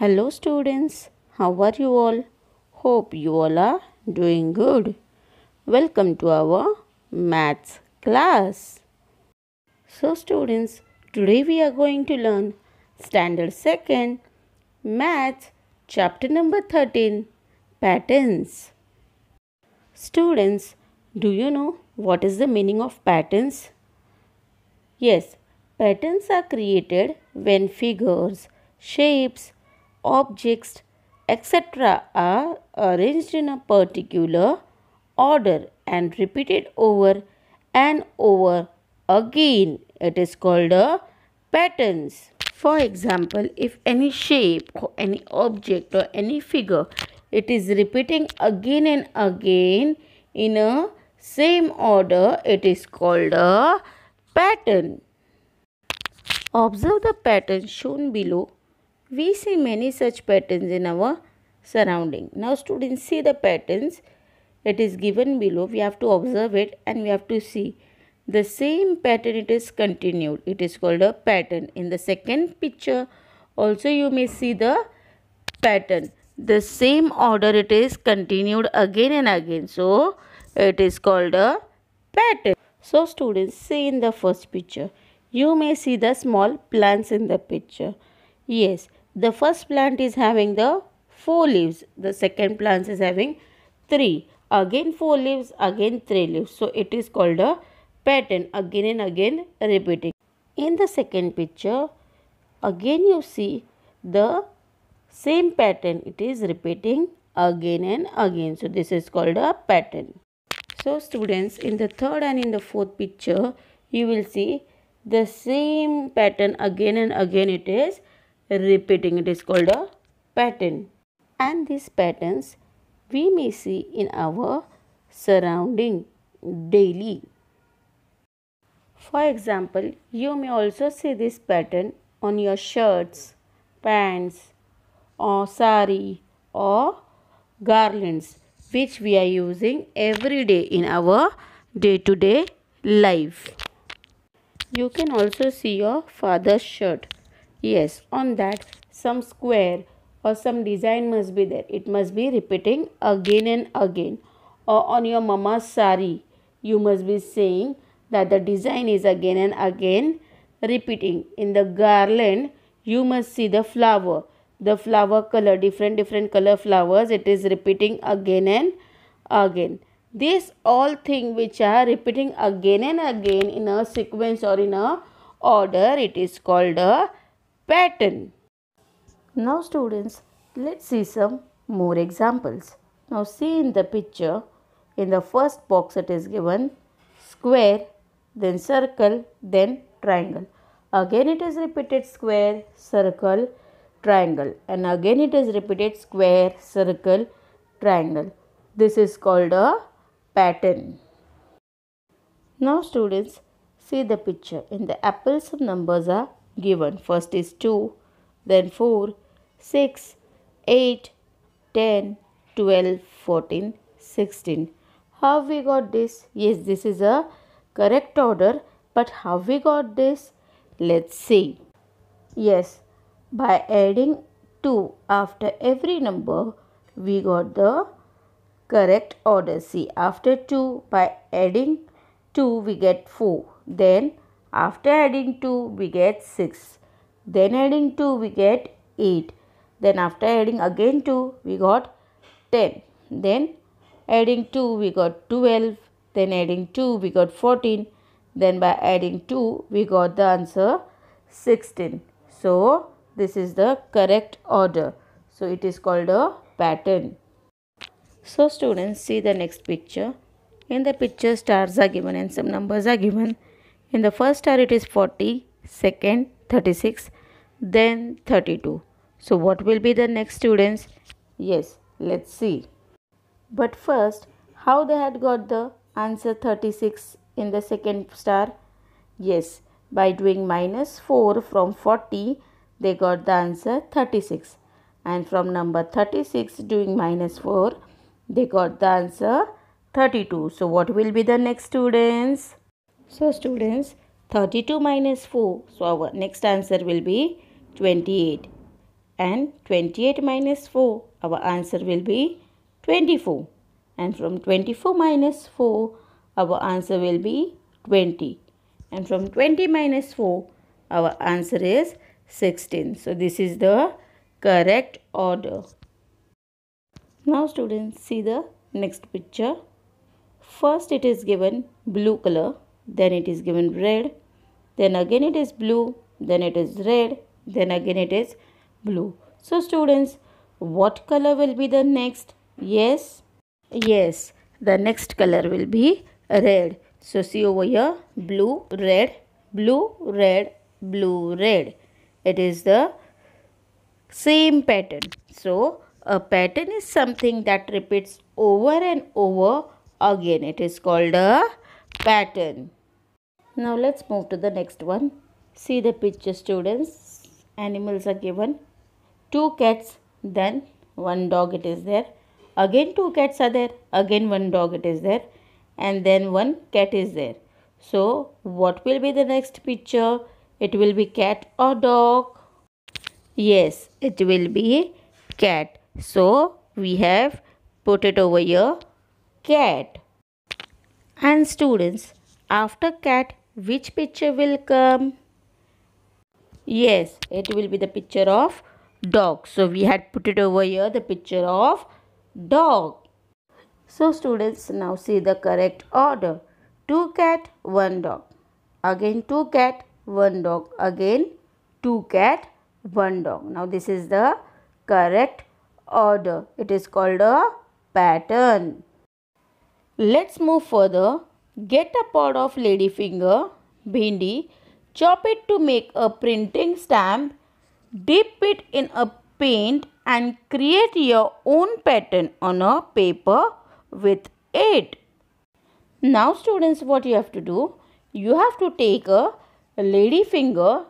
Hello students, how are you all? Hope you all are doing good. Welcome to our maths class. So students, today we are going to learn standard 2nd maths chapter number 13 patterns. Students, do you know what is the meaning of patterns? Yes, patterns are created when figures, shapes, objects, etc. are arranged in a particular order and repeated over and over again. It is called a patterns. For example, if any shape or any object or any figure it is repeating again and again in a same order it is called a pattern. Observe the pattern shown below we see many such patterns in our surrounding. Now students see the patterns that is given below. We have to observe it and we have to see. The same pattern it is continued. It is called a pattern. In the second picture also you may see the pattern. The same order it is continued again and again. So it is called a pattern. So students see in the first picture. You may see the small plants in the picture. Yes, the first plant is having the four leaves. The second plant is having three. Again four leaves, again three leaves. So it is called a pattern again and again repeating. In the second picture, again you see the same pattern. It is repeating again and again. So this is called a pattern. So students, in the third and in the fourth picture, you will see the same pattern again and again it is repeating it is called a pattern. And these patterns we may see in our surrounding daily. For example you may also see this pattern on your shirts pants or sari or garlands which we are using every day in our day to day life. You can also see your father's shirt Yes, on that some square or some design must be there. It must be repeating again and again. Or on your mama's sari, you must be saying that the design is again and again repeating. In the garland, you must see the flower. The flower color, different different color flowers, it is repeating again and again. These all thing which are repeating again and again in a sequence or in a order, it is called a pattern. Now students, let's see some more examples. Now see in the picture, in the first box it is given square, then circle, then triangle. Again it is repeated square, circle, triangle and again it is repeated square, circle, triangle. This is called a pattern. Now students, see the picture. In the apples some numbers are given. First is 2, then 4, 6, 8, 10, 12, 14, 16. How we got this? Yes, this is a correct order. But how we got this? Let's see. Yes, by adding 2 after every number, we got the correct order. See, after 2, by adding 2, we get 4. Then after adding 2 we get 6. Then adding 2 we get 8. Then after adding again 2 we got 10. Then adding 2 we got 12. Then adding 2 we got 14. Then by adding 2 we got the answer 16. So this is the correct order. So it is called a pattern. So students see the next picture. In the picture stars are given and some numbers are given. In the first star it is 40, second 36, then 32. So what will be the next students? Yes, let's see. But first, how they had got the answer 36 in the second star? Yes, by doing minus 4 from 40, they got the answer 36. And from number 36 doing minus 4, they got the answer 32. So what will be the next students? So students, 32 minus 4. So our next answer will be 28. and 28 minus 4 our answer will be 24 and from 24 minus 4 our answer will be 20 and from 20 minus 4 our answer is 16 so this is the correct order. Now students see the next picture. First it is given blue color then it is given red then again it is blue then it is red then again it is blue. So students what color will be the next? Yes? Yes the next color will be red. So see over here blue red blue red blue red. It is the same pattern. So a pattern is something that repeats over and over again. It is called a pattern now let's move to the next one. See the picture students. Animals are given two cats then one dog it is there. Again two cats are there. Again one dog it is there. And then one cat is there. So what will be the next picture? It will be cat or dog? Yes it will be cat. So we have put it over here cat. And students after cat which picture will come yes it will be the picture of dog. So we had put it over here the picture of dog. So students now see the correct order. 2 cat, 1 dog. Again 2 cat, 1 dog. Again 2 cat, 1 dog. Now this is the correct order. It is called a pattern. Let's move further. Get a pot of ladyfinger, bhindi, chop it to make a printing stamp Dip it in a paint and create your own pattern on a paper with it. Now students what you have to do? You have to take a lady finger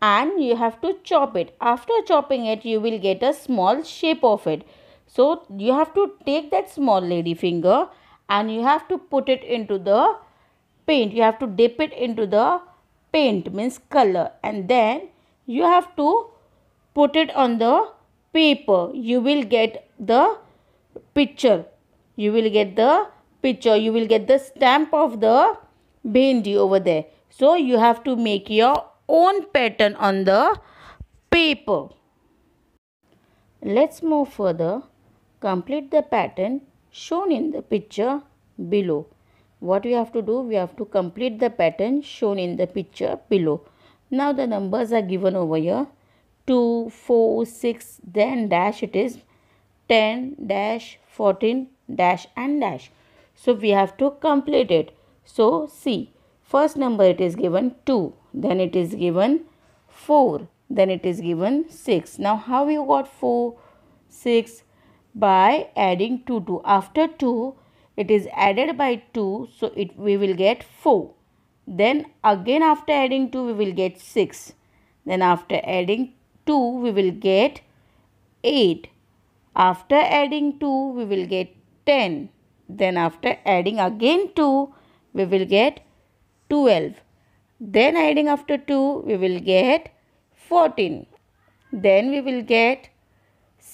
and you have to chop it. After chopping it you will get a small shape of it. So you have to take that small lady finger and you have to put it into the paint. You have to dip it into the paint means color. And then you have to put it on the paper. You will get the picture. You will get the picture. You will get the stamp of the bhindi over there. So you have to make your own pattern on the paper. Let's move further. Complete the pattern shown in the picture below what we have to do we have to complete the pattern shown in the picture below now the numbers are given over here 2, 4, 6, then dash it is 10, dash, 14, dash and dash. So we have to complete it. So see, first number it is given 2, then it is given 4, then it is given 6. Now how you got 4, 6? By adding 2, 2. After 2, it is added by 2, so it we will get 4. Then again after adding 2, we will get 6. Then after adding 2 we will get 8. After adding 2 we will get 10. Then after adding again 2 we will get 12. Then adding after 2 we will get 14. Then we will get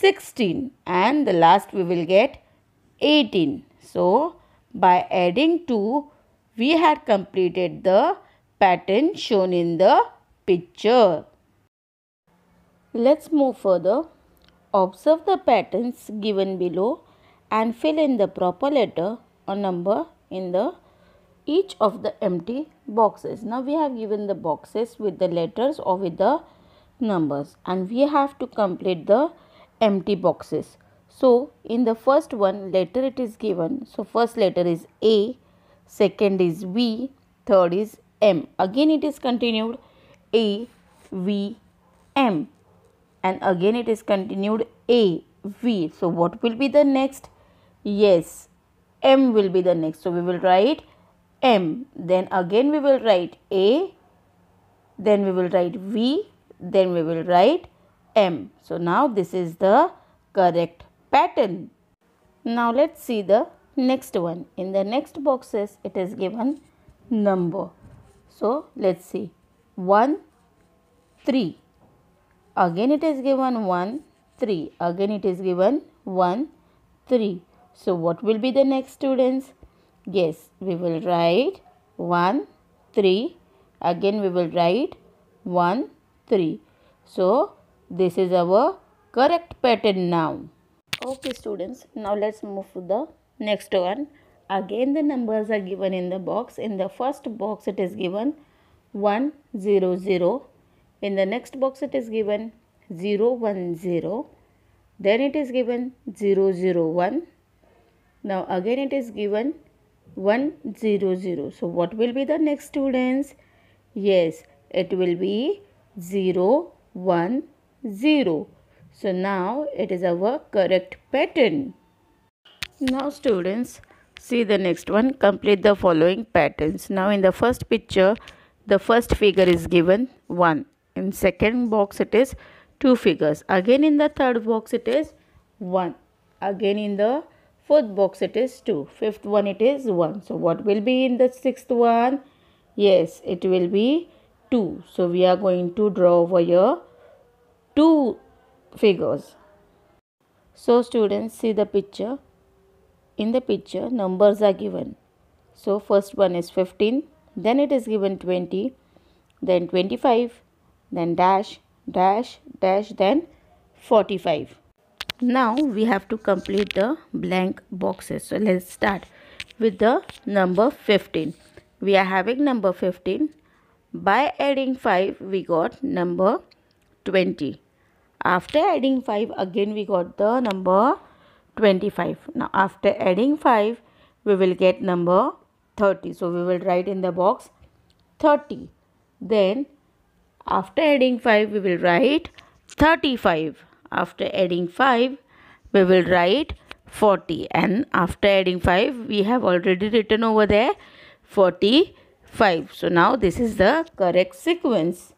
16 and the last we will get 18. So by adding 2 we had completed the pattern shown in the picture. Let's move further. Observe the patterns given below and fill in the proper letter or number in the each of the empty boxes. Now we have given the boxes with the letters or with the numbers and we have to complete the empty boxes. So in the first one letter it is given. So first letter is A, second is V, third is M. Again it is continued A, V, M and again it is continued A V. So what will be the next? Yes, M will be the next. So we will write M. Then again we will write A. Then we will write V. Then we will write M. So now this is the correct pattern. Now let's see the next one. In the next boxes it is given number. So let's see 1, 3. again it is given 1 3 again it is given 1 3 so what will be the next students yes we will write 1 3 again we will write 1 3 so this is our correct pattern now. Okay students. Now let's move to the next one. Again the numbers are given in the box. In the first box it is given 1 0 0 in the next box it is given 0 1 0 then it is given 0 0 1 now again it is given 1 0 0 so what will be the next students? Yes it will be 0 1 0 so now it is our correct pattern. Now students see the next one. Complete the following patterns. Now in the first picture the first figure is given 1 in second box it is two figures. Again in the third box it is 1 again in the fourth box it is 2 fifth one it is 1 so what will be in the sixth one? Yes it will be 2 so we are going to draw over here two figures. So students see the picture. In the picture numbers are given. So first one is 15 then it is given 20 then 25 then dash dash dash then 45 now we have to complete the blank boxes. So let's start with the number 15 we are having number 15 by adding 5 we got number 20 after adding 5 again we got the number 25 now after adding 5 we will get number 30 so we will write in the box 30 then after adding 5, we will write 35. After adding 5, we will write 40. And after adding 5, we have already written over there 45. So now this is the correct sequence.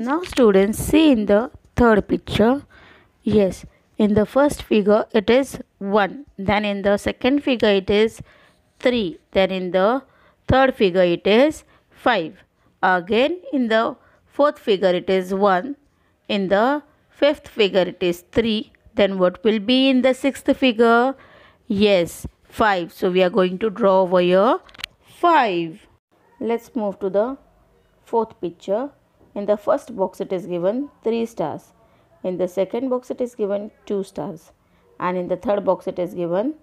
Now students see in the third picture. Yes, in the first figure it is 1. Then in the second figure it is 3. Then in the third figure it is 5. Again in the fourth figure it is 1. In the fifth figure it is 3. Then what will be in the sixth figure? Yes, 5. So we are going to draw over here 5. Let's move to the fourth picture. In the first box it is given 3 stars. In the second box it is given 2 stars. And in the third box it is given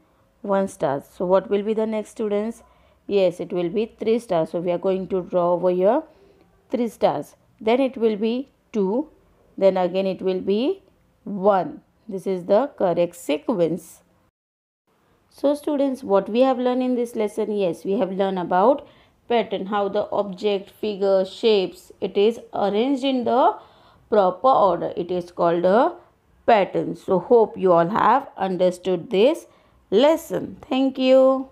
1 star. So what will be the next students? Yes, it will be 3 stars. So we are going to draw over here 3 stars. Then it will be 2. Then again it will be 1. This is the correct sequence. So students, what we have learned in this lesson? Yes, we have learned about pattern, how the object, figure, shapes, it is arranged in the proper order. It is called a pattern. So hope you all have understood this lesson. Thank you.